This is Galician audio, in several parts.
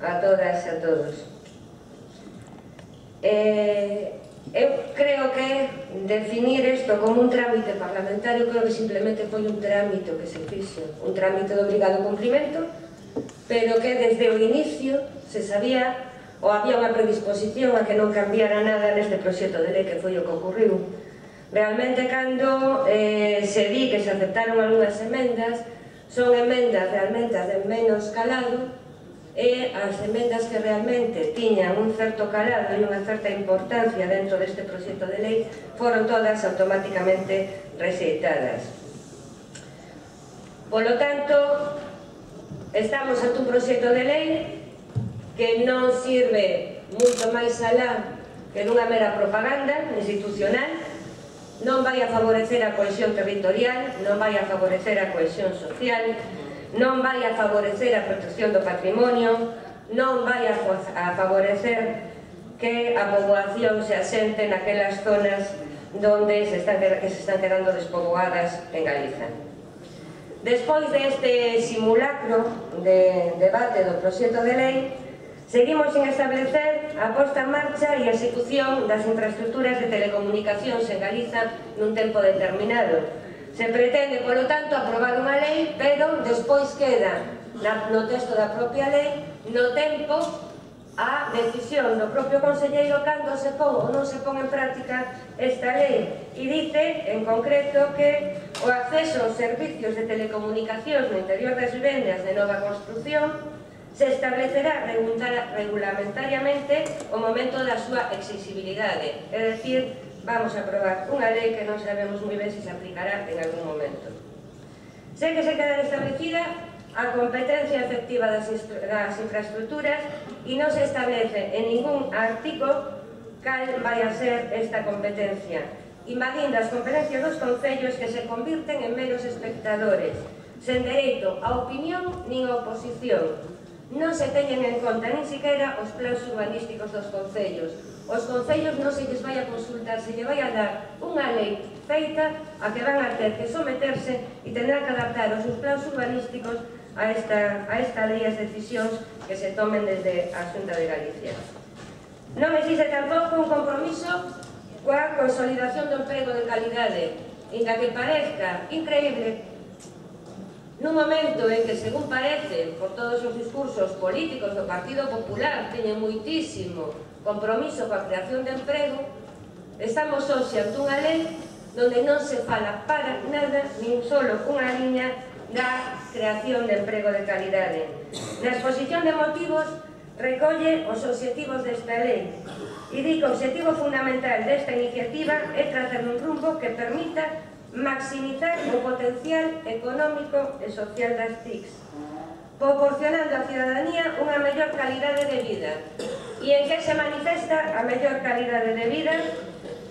a todas e a todos. Eh, eu creo que definir isto como un trámite parlamentario creo que simplemente foi un trámite que se fixo, un trámite de obrigado cumprimento, pero que desde o inicio se sabía ou había unha predisposición a que non cambiara nada neste proxecto de lei que foi o que ocurriu. Realmente, cando eh, se di que se aceptaron algunhas emendas, son emendas realmente de menos calado, e as emendas que realmente tiñan un certo calado e unha certa importancia dentro deste proxecto de lei foron todas automáticamente rexeitadas. Polo tanto, estamos ante un proxecto de lei que non sirve moito máis alá que dunha mera propaganda institucional, non vai a favorecer a cohesión territorial, non vai a favorecer a cohesión social, non vai a favorecer a protección do patrimonio, non vai a favorecer que a poboación se asente naquelas zonas donde se están, que se están quedando despoboadas en Galiza. Despois deste simulacro de debate do proxecto de lei, seguimos sin establecer a posta en marcha e a execución das infraestructuras de telecomunicacións en Galiza nun tempo determinado, Se pretende, polo tanto, aprobar unha lei, pero despois queda no texto da propia lei, no tempo, a decisión do propio Conselleiro cando se pon ou non se pon en práctica esta lei. E dice, en concreto, que o acceso aos servicios de telecomunicacións no interior das vivendas de nova construcción se establecerá regulamentariamente o momento da súa exigibilidade, é dicir, vamos a aprobar unha lei que non sabemos moi ben se se aplicará en algún momento. Sei que se queda establecida a competencia efectiva das, das infraestructuras e non se establece en ningún artigo cal vai a ser esta competencia, invadindo as competencias dos concellos que se convirten en meros espectadores, sen dereito a opinión nin a oposición. Non se teñen en conta nin siquiera os plans urbanísticos dos concellos, Os concellos non se lles vai a consultar, se lle vai a dar unha lei feita a que van a ter que someterse e tendrán que adaptar os seus plans urbanísticos a esta, a esta lei as decisións que se tomen desde a Xunta de Galicia. Non existe tampouco un compromiso coa consolidación do emprego de calidade, inda que parezca increíble nun momento en que, según parece, por todos os discursos políticos do Partido Popular teñen moitísimo compromiso coa creación de emprego, estamos hoxe ante unha lei donde non se fala para nada nin solo unha liña da creación de emprego de calidade. Na exposición de motivos recolle os objetivos desta lei e di que o objetivo fundamental desta iniciativa é trazar un rumbo que permita maximizar o potencial económico e social das TICs, proporcionando á ciudadanía unha mellor calidade de vida. E en que se manifesta a mellor calidade de vida?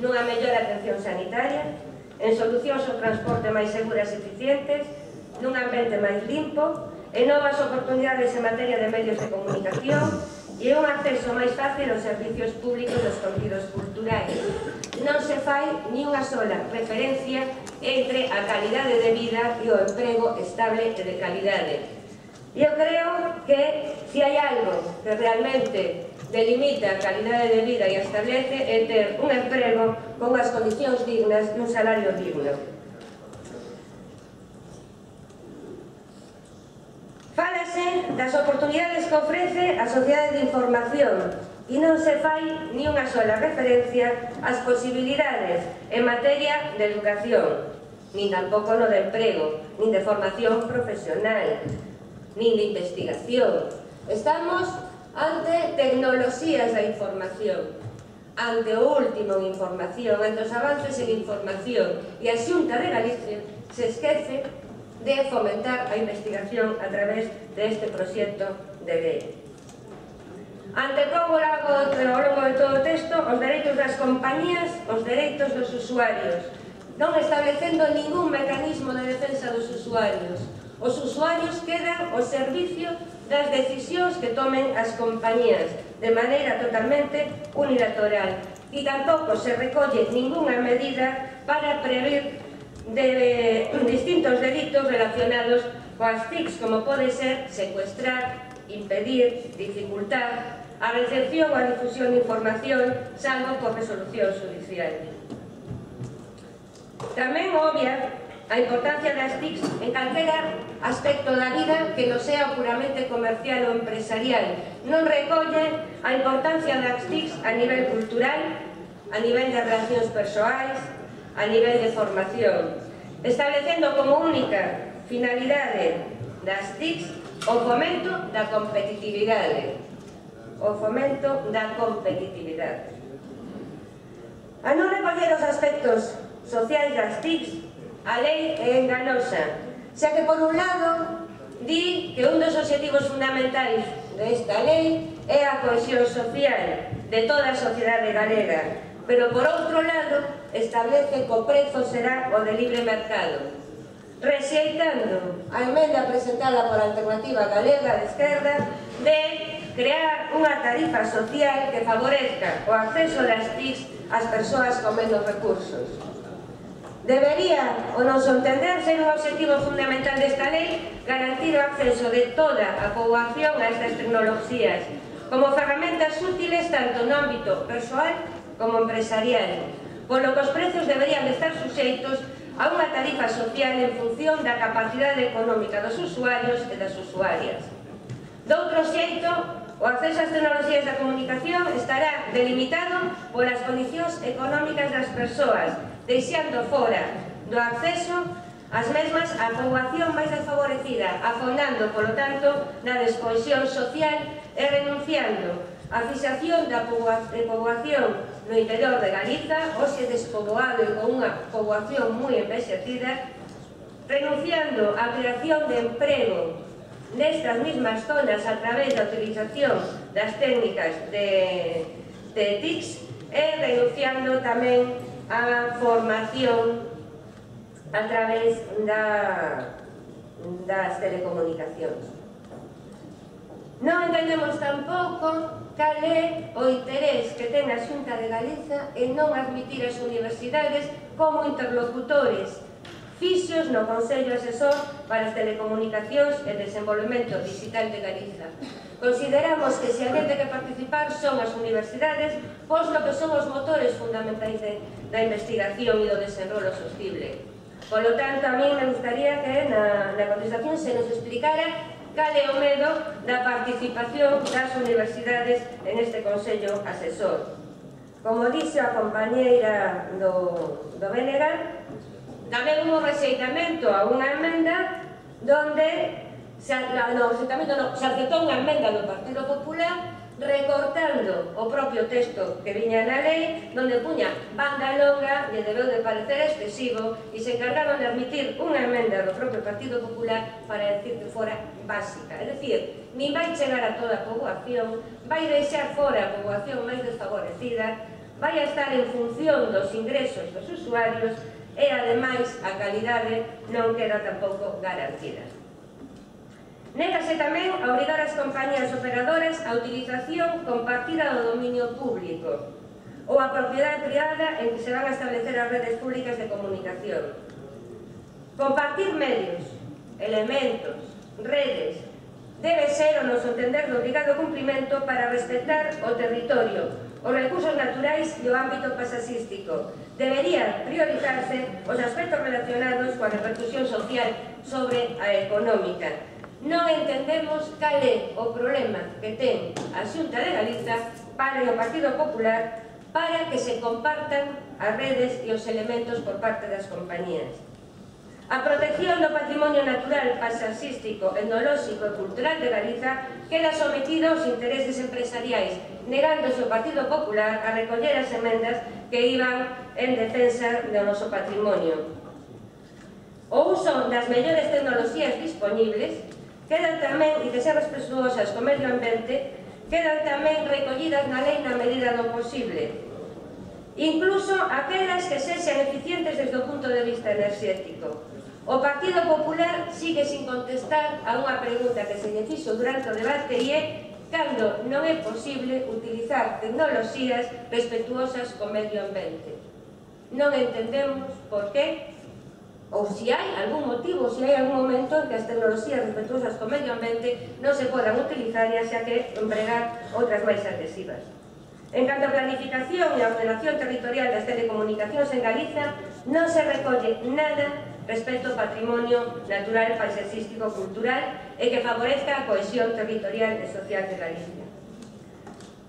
Nunha mellor atención sanitaria, en solucións ao transporte máis seguras e eficientes, nun ambiente máis limpo, en novas oportunidades en materia de medios de comunicación, e un acceso máis fácil aos servicios públicos dos contidos culturais. Non se fai nin unha sola referencia entre a calidade de vida e o emprego estable e de calidade. Eu creo que se hai algo que realmente delimita a calidade de vida e establece é ter un emprego con as condicións dignas e un salario digno. das oportunidades que ofrece a Sociedade de Información e non se fai ni unha sola referencia ás posibilidades en materia de educación, nin tampouco no de emprego, nin de formación profesional, nin de investigación. Estamos ante tecnoloxías da información, ante o último en información, ante os avances en información, e a xunta de Galicia se esquece de fomentar a investigación a través deste proxecto de lei. Ante como largo ao longo de todo o texto os dereitos das compañías, os dereitos dos usuarios, non establecendo ningún mecanismo de defensa dos usuarios. Os usuarios quedan ao servicio das decisións que tomen as compañías de maneira totalmente unilateral e tampouco se recolle ningunha medida para prever de distintos delitos relacionados coas TICs, como pode ser secuestrar, impedir, dificultar a recepción ou a difusión de información, salvo por resolución judicial. Tamén obvia a importancia das TICs en calquera aspecto da vida que non sea puramente comercial ou empresarial. Non recolle a importancia das TICs a nivel cultural, a nivel de relacións persoais, a nivel de formación, establecendo como única finalidade das TICs o fomento da competitividade. O fomento da competitividade. A non recoller os aspectos sociais das TICs, a lei é enganosa, xa que por un lado di que un dos objetivos fundamentais desta lei é a cohesión social de toda a sociedade galega, pero por outro lado establece que o prezo será o de libre mercado. Rexeitando a emenda presentada por Alternativa Galega de Esquerda de crear unha tarifa social que favorezca o acceso das TIC ás persoas con menos recursos. Debería, o noso entender, ser un objetivo fundamental desta lei garantir o acceso de toda a poboación a estas tecnoloxías como ferramentas útiles tanto no ámbito persoal como empresarial, polo que os prezos deberían estar suxeitos a unha tarifa social en función da capacidade económica dos usuarios e das usuarias. Doutro xeito, o acceso ás tecnologías da comunicación estará delimitado polas condicións económicas das persoas, deixando fora do acceso as mesmas a poboación máis desfavorecida, afondando, polo tanto, na descohesión social e renunciando a fixación da poboación No interior de Galiza, hoxe despoboado e con unha poboación moi envexecida, renunciando á creación de emprego nestas mismas zonas a través da utilización das técnicas de, de TICS e renunciando tamén a formación a través da, das telecomunicacións. Non entendemos tampouco cal é o interés que ten a Xunta de Galiza en non admitir as universidades como interlocutores fixos no Consello Asesor para as Telecomunicacións e Desenvolvemento Digital de Galiza. Consideramos que se a gente que participar son as universidades, posto que son os motores fundamentais de, da investigación e do desenrolo sostible. Polo tanto, a mí me gustaría que na, na contestación se nos explicara cal é o medo da participación das universidades en este Consello Asesor. Como dixo a compañeira do, do Benegal, tamén un rexeitamento a unha emenda donde se, no, se, no, se aceptou unha emenda do Partido Popular recortando o propio texto que viña na lei, donde puña banda longa e debeu de parecer excesivo e se encargaron de admitir unha emenda do propio Partido Popular para decir que fora básica. É dicir, nin vai chegar a toda a poboación, vai deixar fora a poboación máis desfavorecida, vai a estar en función dos ingresos dos usuarios e, ademais, a calidade non queda tampouco garantida. Négase tamén a obrigar as compañías operadoras a utilización compartida do dominio público ou a propiedade privada en que se van a establecer as redes públicas de comunicación. Compartir medios, elementos, redes, debe ser o noso entender do obrigado cumprimento para respetar o territorio, os recursos naturais e o ámbito pasaxístico. Deberían priorizarse os aspectos relacionados coa repercusión social sobre a económica non entendemos cal é o problema que ten a Xunta de Galiza para o Partido Popular para que se compartan as redes e os elementos por parte das compañías. A protección do patrimonio natural, paisaxístico, etnolóxico e cultural de Galiza queda sometida aos intereses empresariais, negándose o Partido Popular a recoller as emendas que iban en defensa do noso patrimonio. O uso das mellores tecnoloxías disponibles Quedan tamén, e que ser respetuosas co medio ambiente, quedan tamén recollidas na lei na medida do posible, incluso aquelas que sexan eficientes desde o punto de vista enerxético. O Partido Popular sigue sin contestar a unha pregunta que se lle fixo durante o debate e é cando non é posible utilizar tecnoloxías respetuosas co medio ambiente. Non entendemos por que ou se hai algún motivo, se hai algún momento en que as tecnoloxías respetuosas co medio ambiente non se podan utilizar e xa que empregar outras máis agresivas. En canto a planificación e a ordenación territorial das telecomunicacións en Galiza, non se recolle nada respecto ao patrimonio natural, paisaxístico, cultural e que favorezca a cohesión territorial e social de Galicia.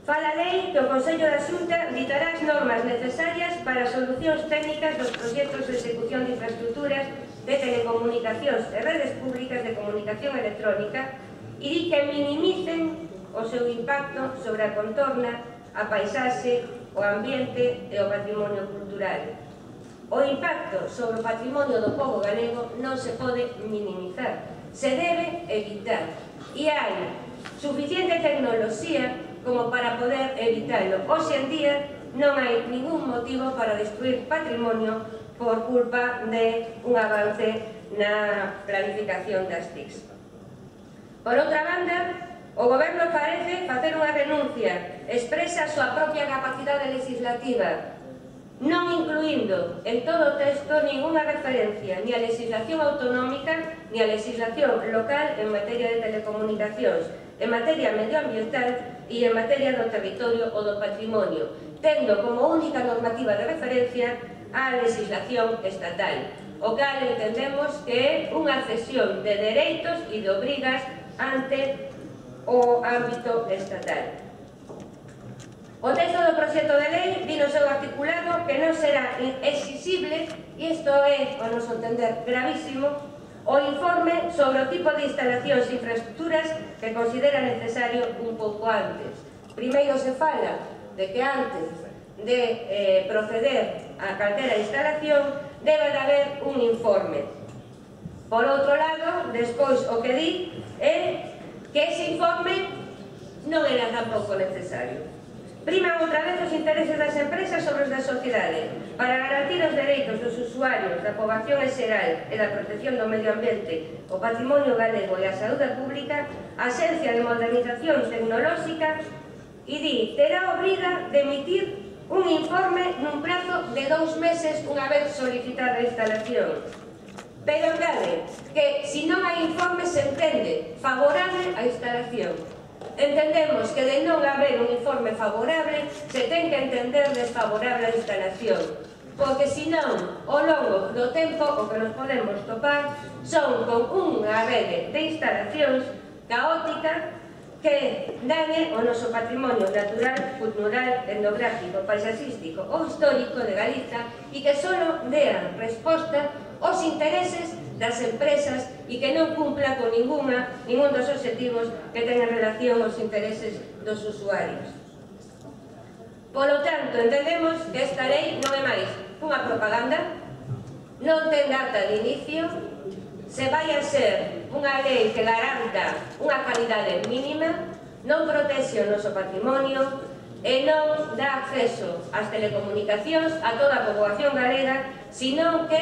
Fala lei que o Consello da Xunta ditará as normas necesarias para as solucións técnicas dos proxectos de execución de infraestructuras de telecomunicacións e redes públicas de comunicación electrónica e di que minimicen o seu impacto sobre a contorna, a paisaxe, o ambiente e o patrimonio cultural. O impacto sobre o patrimonio do povo galego non se pode minimizar, se debe evitar. E hai suficiente tecnoloxía como para poder evitalo. Hoxe en día non hai ningún motivo para destruir patrimonio por culpa de un avance na planificación das TICs. Por outra banda, o goberno parece facer unha renuncia expresa a súa propia capacidade legislativa, non incluindo en todo o texto ninguna referencia ni a legislación autonómica ni a legislación local en materia de telecomunicacións, en materia medioambiental e en materia do territorio ou do patrimonio, tendo como única normativa de referencia a legislación estatal, o cal entendemos que é unha cesión de dereitos e de obrigas ante o ámbito estatal. O texto do proxecto de lei di no seu articulado que non será exigible, e isto é, ao noso entender, gravísimo, o informe sobre o tipo de instalacións e infraestructuras que considera necesario un pouco antes. Primeiro se fala de que antes de eh, proceder a calquera instalación debe de haber un informe. Por outro lado, despois o que di é que ese informe non era tampouco necesario. Priman outra vez os intereses das empresas sobre os da sociedade para garantir os dereitos dos usuarios, da poboación en xeral e da protección do medio ambiente, o patrimonio galego e a saúde pública, a Xencia de Modernización Tecnolóxica e di, terá obriga de emitir un informe nun prazo de dous meses unha vez solicitada a instalación. Pero engade que, se si non hai informe, se entende favorable a instalación. Entendemos que de non haber un informe favorable se ten que entender desfavorable a instalación porque senón ao longo do tempo o que nos podemos topar son con unha rede de instalacións caótica que dañe o noso patrimonio natural, cultural, etnográfico, paisaxístico ou histórico de Galiza e que só dean resposta aos intereses das empresas e que non cumpla con ninguna, ningún dos objetivos que ten en relación aos intereses dos usuarios. Polo tanto, entendemos que esta lei non é máis unha propaganda, non ten data de inicio, se vai a ser unha lei que garanta unha calidade mínima, non protexe o noso patrimonio, e non dá acceso ás telecomunicacións a toda a poboación galega, sino que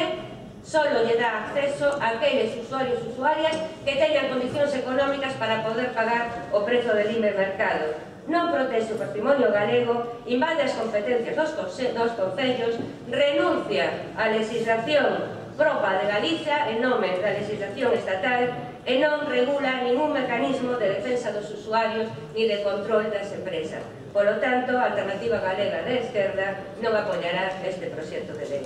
solo lle dá acceso a aqueles usuarios e usuarias que teñan condicións económicas para poder pagar o prezo de libre mercado. Non protege o patrimonio galego, invade as competencias dos, dos concellos, renuncia á legislación propa de Galicia en nome da legislación estatal e non regula ningún mecanismo de defensa dos usuarios ni de control das empresas. Por lo tanto, a Alternativa Galega de Esquerda non apoiará este proxecto de lei.